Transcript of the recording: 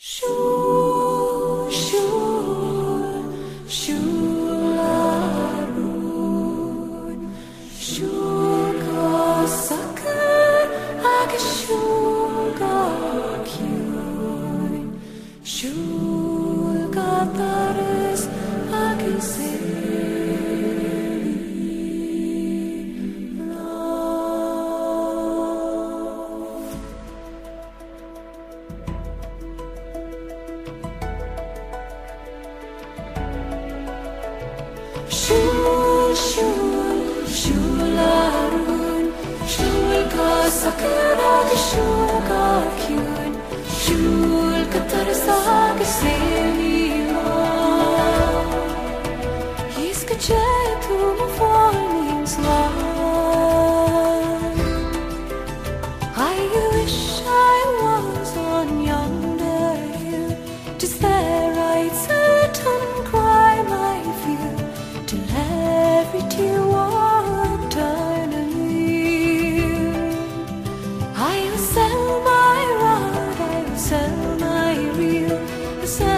Shoo, shoo, shoo, larun, shoo, kasaka, ag shoo, gakyun, shoo, gatar. Shularun, Shulka Sakura, Shulka Kyun, Shulka Tarasa. coração.